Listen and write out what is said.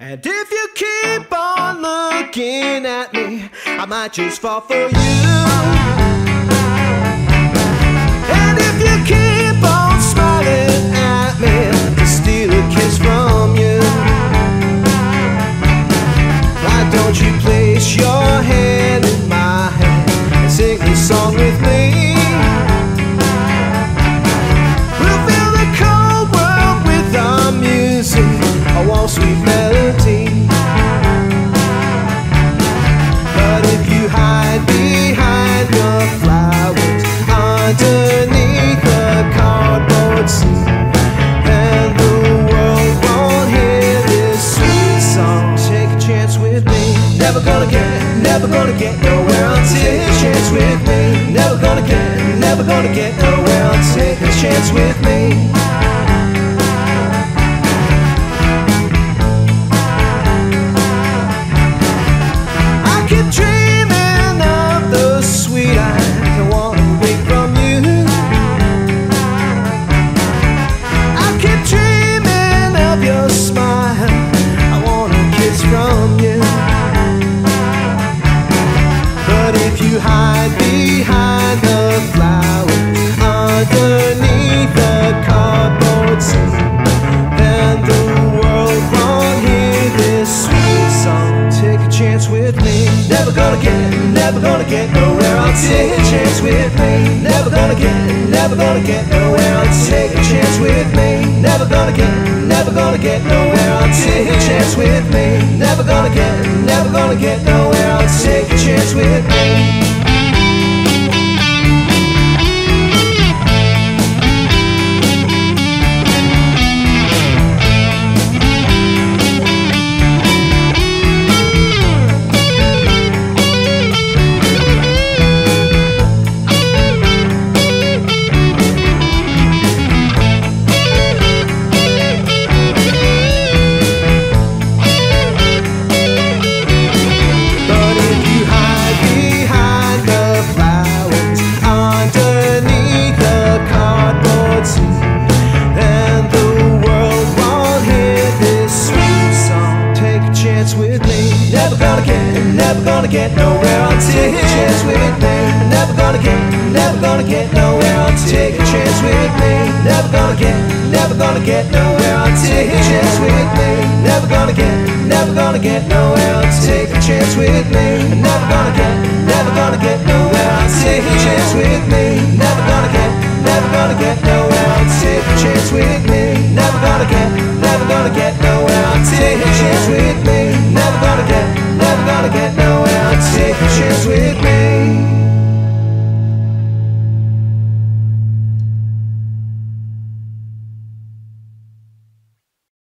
And if you keep on looking at me, I might just fall for you. And if you keep on smiling at me, to steal a kiss from you. Why don't you place your Never gonna get, nowhere until a chance with me. Never gonna get, never gonna get nowhere until a chance with me. Hide behind the flowers underneath the cardboard scene, then the world won't hear this sweet song. Take a chance with me. Never gonna get, never gonna get nowhere. I'll take a chance with me. Never gonna get, never gonna get nowhere. Take a chance with me. Never gonna get, never gonna get nowhere. Take a chance with me. Never gonna get, never gonna get nowhere. Chance with me. Never gonna get, never gonna get nowhere. I'll take a chance with me. Never gonna get, never gonna get nowhere. I'll take a chance with me. Never gonna get, never gonna get nowhere. I'll